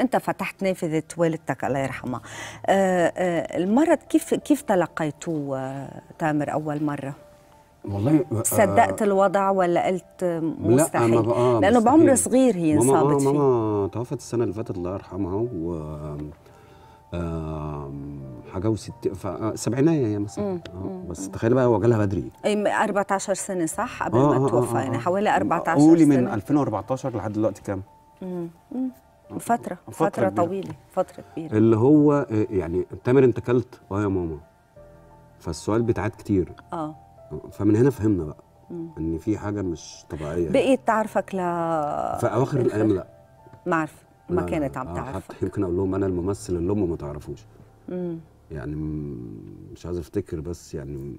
أنت فتحت نافذة والدتك الله يرحمها. آه، آه، المرض كيف كيف تلقيتوه آه، تامر أول مرة؟ والله صدقت الوضع ولا قلت مستحيل؟ لا آه لأنه. بعمر صغير هي انصابت فيه ماما توفت السنة اللي فاتت الله يرحمها و حاجة وست ف- سبعينيه هي مثلا. بس تخيل بقى هو جالها بدري. أي 14 سنة صح؟ قبل آه، ما آه، توفى آه، يعني آه. حوالي 14 قولي سنة. من 2014 لحد دلوقتي كام؟ فترة فترة كبيرة. طويلة فترة كبيرة. اللي هو آه، يعني تامر انت كلت؟ آه يا ماما. فالسؤال بيتعاد كتير. آه. فمن هنا فهمنا بقى إن في حاجة مش طبيعية يعني. بقيت تعرفك ل في أواخر الأيام لا. ما عرف ما كانت. عم آه، تعرف حتى يمكن أقول لهم أنا الممثل اللي هم ما تعرفوش. يعني م- مش عايز أفتكر بس يعني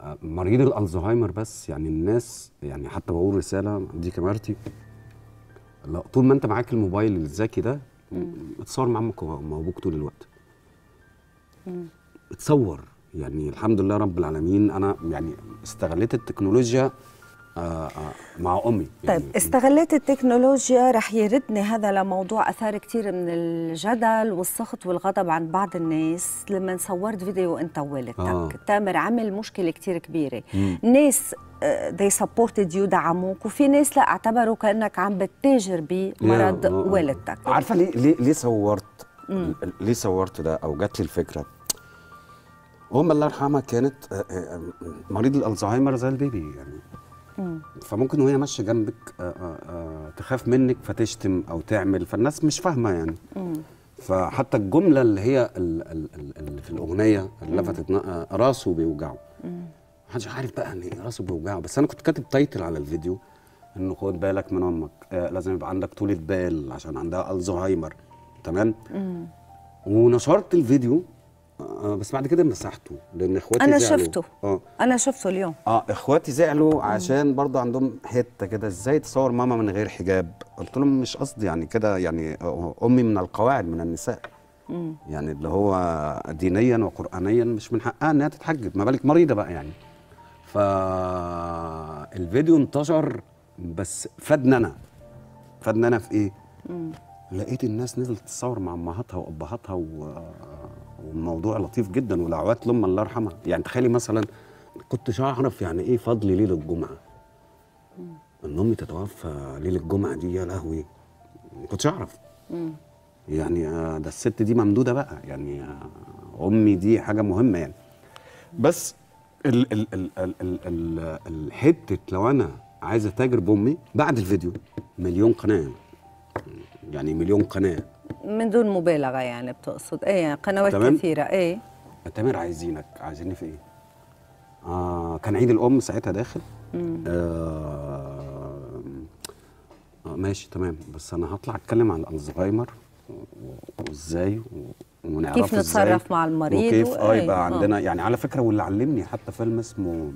آه، مريض الألزهايمر بس. يعني الناس يعني حتى بقول رسالة دي كاميرتي. لا طول ما انت معاك الموبايل الذكي ده اتصور مع أمك ومع أبوك طول الوقت. اتصور يعني الحمد لله رب العالمين أنا يعني استغليت التكنولوجيا آه، آه، مع أمي يعني. طيب استغليت التكنولوجيا رح يردني هذا لموضوع أثار كثير من الجدل والسخط والغضب عند بعض الناس. لما صورت فيديو انت ووالدتك آه. تامر عمل مشكلة كثير كبيرة. ناس they supported you دعموك وفي ناس لا اعتبروا كأنك عم بتتاجر بمرض آه، آه. والدتك عارفة ليه ليه ليه صورت؟ ليه صورت ده؟ أو جات لي الفكرة. ام الله يرحمها كانت آه، آه، مريض الألزهايمر زي ال baby يعني. فممكن وهي ماشية جنبك آه، آه، آه، تخاف منك فتشتم أو تعمل فالناس مش فاهمة يعني. فحتى الجملة اللي هي ال- ال- ال- اللي في الأغنية اللي لفتت راسه بيوجعه. محدش عارف بقى ان إيه راسه بيوجعه. بس أنا كنت كاتب تايتل على الفيديو إنه خد بالك من أمك. آه لازم يبقى عندك طولة بال عشان عندها الزهايمر تمام؟ ونشرت الفيديو آه بس بعد كده مسحته لأن إخواتي أنا زعلوا. شفته. آه. أنا شفته اليوم. آه إخواتي زعلوا عشان برضه عندهم حتة كده إزاي تصور ماما من غير حجاب؟ قلت لهم مش قصدي يعني كده يعني أمي من القواعد من النساء. يعني اللي هو دينيا وقرانيا مش من حقها إنها تتحجب ما بالك مريضة بقى يعني. فالفيديو انتشر بس فادنا أنا. فادنا أنا في إيه؟ لقيت الناس نزلت تصور مع أمهاتها وأبهاتها و... والموضوع لطيف جدا ودعوات لام الله يرحمها. يعني تخيلي مثلا كنتش أعرف يعني إيه فضل ليلة الجمعة. إن أمي تتوفى ليلة الجمعة دي يا لهوي. ما كنتش أعرف. يعني آه، ده الست دي ممدودة بقى. يعني آه، أمي دي حاجة مهمة يعني. بس ال ال ال ال ال ال الحته لو أنا عايز أتاجر بأمي بعد الفيديو مليون قناة يعني مليون قناة. من دون مبالغة يعني بتقصد. إيه قنوات تمام. كثيرة. إيه. تامر عايزينك عايزيني في إيه؟ آه كان عيد الأم ساعتها داخل. آه آه ماشي تمام. بس أنا هطلع أتكلم عن الزهايمر وإزاي و- ونعرفه كيف نتصرف مع المريض وكيف آه إيه، يبقى آه. عندنا يعني على فكرة واللي علمني حتى فيلم اسمه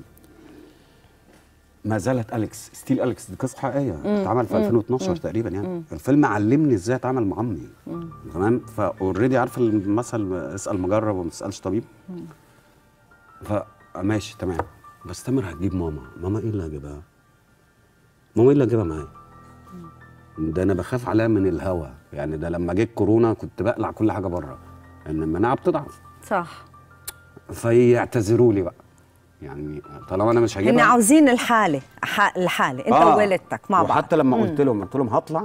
ما زالت أليكس ستيل أليكس دي قصة حقيقية اتعمل في 2012 تقريبا يعني. الفيلم علمني إزاي أتعامل مع أمي. تمام؟ فأوريدي عارف المثل اسأل مجرب وما تسألش طبيب. فماشي تمام. بس تامر هتجيب ماما. ماما إيه اللي هجيبها؟ ماما إيه اللي هجيبها معايا؟ ده أنا بخاف عليها من الهوا. يعني ده لما جه كورونا كنت بقلع كل حاجة بره. إن المناعة بتضعف. صح. فيعتذروا لي بقى. يعني طالما أنا مش هن هجيبها عاوزين الحالة ح- الحالة. انت آه. ووالدتك مع بعض. وحتى لما قلت لهم قلت لهم هطلع.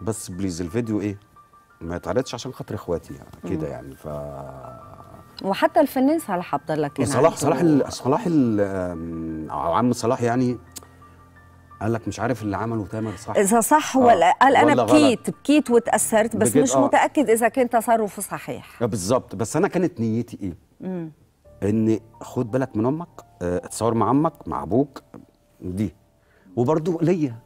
بس بليز الفيديو إيه ما يتعرضش عشان خاطر إخواتي يعني كده يعني ف وحتى الفنان صالح عبد الله كان صلاح عنده- صلاح ال- صلاح ال- آم، أو عم صلاح يعني قال لك مش عارف اللي عمله تامر صح؟ إذا صح آه. ولا قال أنا ولا بكيت بكيت وتأثرت بس مش آه. متأكد إذا كان تصرفه صحيح. آه، بالظبط. بس أنا كانت نيتي إيه؟ إن خد بالك من أمك آه، اتصور مع أمك مع أبوك دي. وبرضو ليا.